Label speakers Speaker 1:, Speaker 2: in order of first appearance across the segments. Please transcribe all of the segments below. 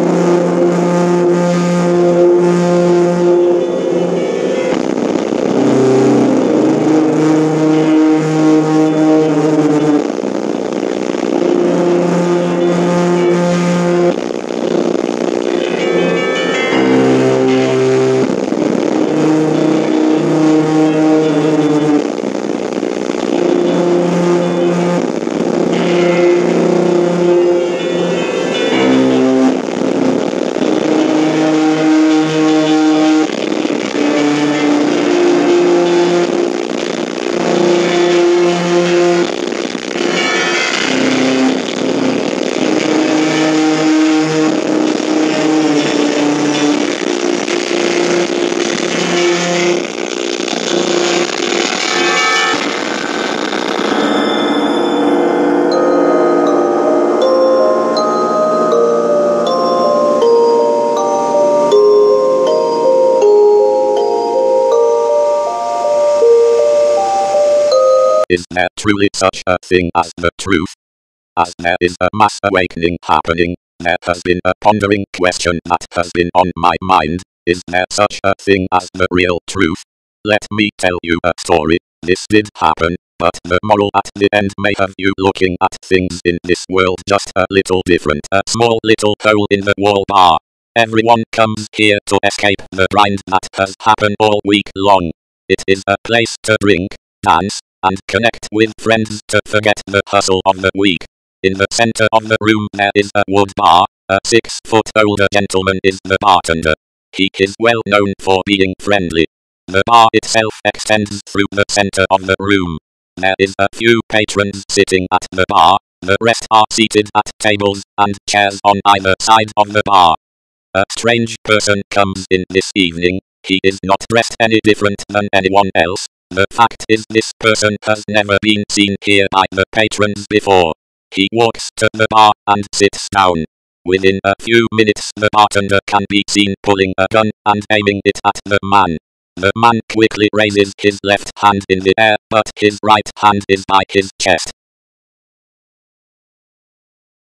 Speaker 1: you. There truly such a thing as the truth? As there is a mass awakening happening, there has been a pondering question that has been on my mind. Is there such a thing as the real truth? Let me tell you a story. This did happen, but the moral at the end may have you looking at things in this world just a little different. A small little hole in the wall bar. Everyone comes here to escape the grind that has happened all week long. It is a place to drink, dance, and connect with friends to forget the hustle of the week. In the center of the room there is a wood bar. A six foot older gentleman is the bartender. He is well known for being friendly. The bar itself extends through the center of the room. There is a few patrons sitting at the bar. The rest are seated at tables and chairs on either side of the bar. A strange person comes in this evening. He is not dressed any different than anyone else. The fact is this person has never been seen here by the patrons before. He walks to the bar and sits down. Within a few minutes the bartender can be seen pulling a gun and aiming it at the man. The man quickly raises his left hand in the air, but his right hand is by his chest.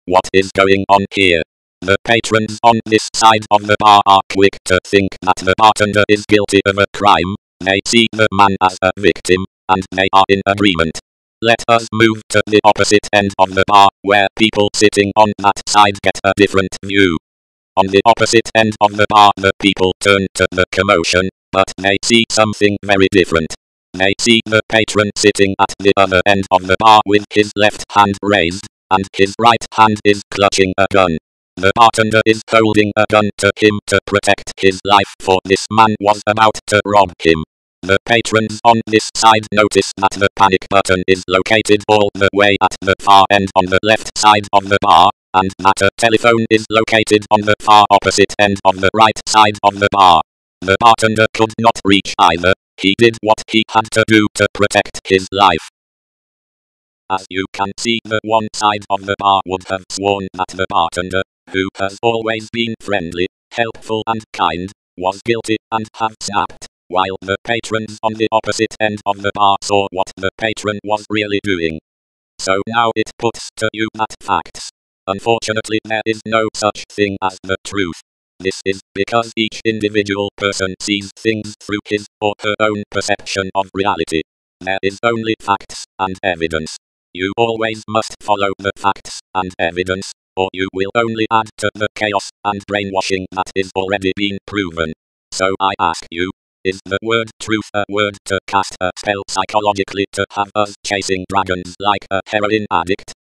Speaker 1: What is going on here? The patrons on this side of the bar are quick to think that the bartender is guilty of a crime. They see the man as a victim, and they are in agreement. Let us move to the opposite end of the bar, where people sitting on that side get a different view. On the opposite end of the bar the people turn to the commotion, but they see something very different. They see the patron sitting at the other end of the bar with his left hand raised, and his right hand is clutching a gun. The bartender is holding a gun to him to protect his life for this man was about to rob him. The patrons on this side notice that the panic button is located all the way at the far end on the left side of the bar, and that a telephone is located on the far opposite end of the right side of the bar. The bartender could not reach either, he did what he had to do to protect his life. As you can see the one side of the bar would have sworn that the bartender, who has always been friendly, helpful and kind, was guilty and have snapped while the patrons on the opposite end of the bar saw what the patron was really doing. So now it puts to you that facts. Unfortunately there is no such thing as the truth. This is because each individual person sees things through his or her own perception of reality. There is only facts and evidence. You always must follow the facts and evidence, or you will only add to the chaos and brainwashing that is already being proven. So I ask you, is the word truth a word to cast a spell psychologically to have us chasing dragons like a heroin addict?